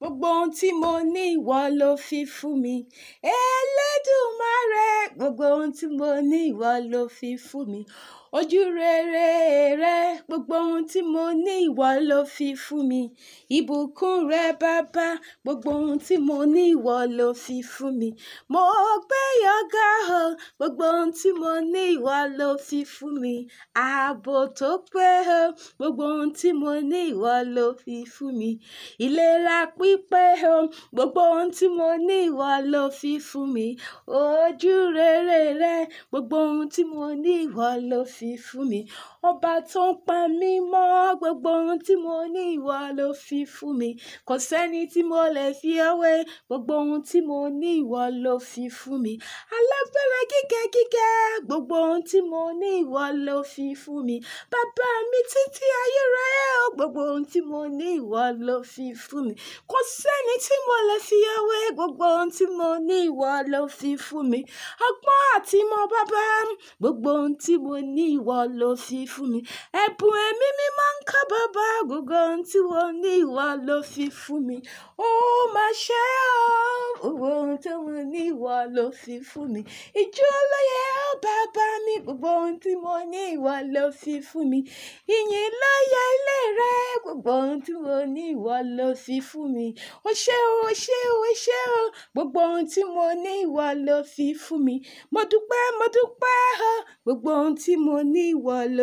gbogbo ohun tí mo ní ìwọ ló fi fún mi. Elédùmarè gbogbo ohun tí mo ní ìwọ ló fi fún mi. Ojú rere rẹ gbogbo ohun tí mo ní ìwọ ló fi fún mi. Ìbùkún rẹ bàbá gbogbo ohun tí mo ní ìwọ ló fi fún mi. Mo gbé ọ̀gá o gbogbo ohun tí mo ní ìwọ ló fi fún mi. Ààbò tó pé o gbogbo ohun tí mo ní ìwọ ló fi fún mi. Ìlera pípé o gbogbo ohun tí mo ní ìwọ ló fi fún mi. Ojú rere rẹ gbogbo ohun tí mo ní ìwọ ló fi fún mi. Ọba tó ń pa mí mọ́ gbogbo ohun tí mo ní ìwọ ló fi fún mi. Kò sẹ́ni tí mo lè fi ọwé gbogbo ohun tí mo ní ìwọ ló fi fún mi alágbára gíga gíga gbogbo ohun tí mo ní ìwọ ló fi fún mi. Bàbá mi títí ayérayé o. Gbogbo ohun tí mo ní ìwọ ló fi fún mi. Kò sẹ́ni tí mo lè fi ọwé gbogbo ohun tí mo ní ìwọ ló fi fún mi. Ọgbọ́n àti ìmọ̀ bàbá. Gbogbo ohun tí mo ní ìwọ ló fi fún mi. Ẹ̀bùn ẹ̀mí mi máa ń ká gbogbo ohun tí mo ní ìwọ ló fi fún mi. Ó máa ṣe ọ́ gbogbo ohun tí mo ní ìwọ ló fi fún mi. Ìjọ lóye ó bàbá mi gbogbo ohun tí mo ní ìwọ ló fi fún mi. Ìyìn lóye ilé rẹ gbogbo ohun tí mo ní ìwọ ló fi fún mi. Ó o ó o ó ṣé o gbogbo ohun tí mo ní ìwọ ló fi fún mi. Mo dúpẹ́ mo dúpẹ́ gbogbo ohun tí mo ní ìwọ ló.